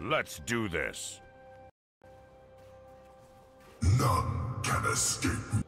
Let's do this. None can escape me.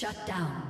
Shut down.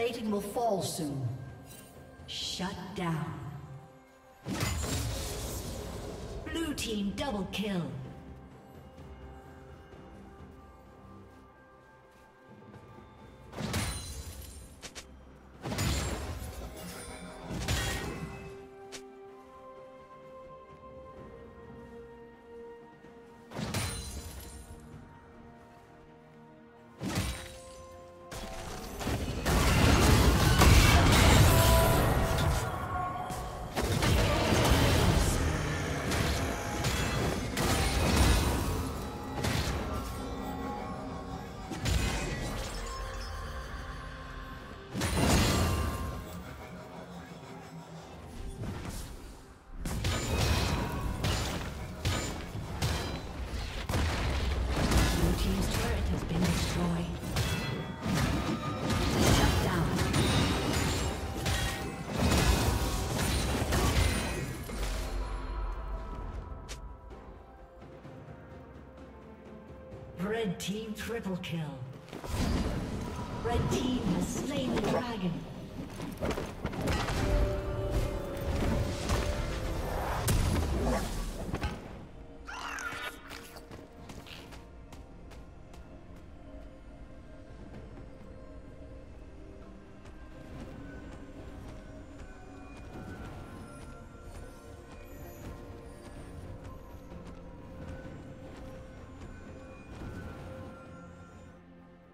Plating will fall soon. Shut down. Blue team double kill. Red team triple kill. Red team has slain the dragon.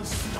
Unstoppable.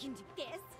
can do this.